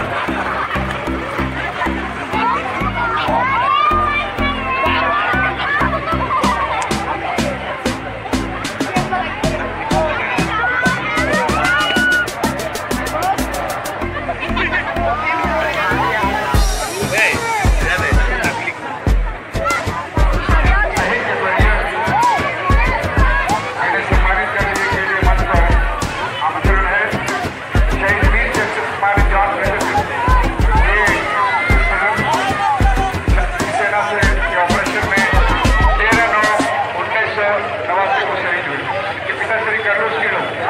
Yeah. कोशिश करें कितना कर लो उसकी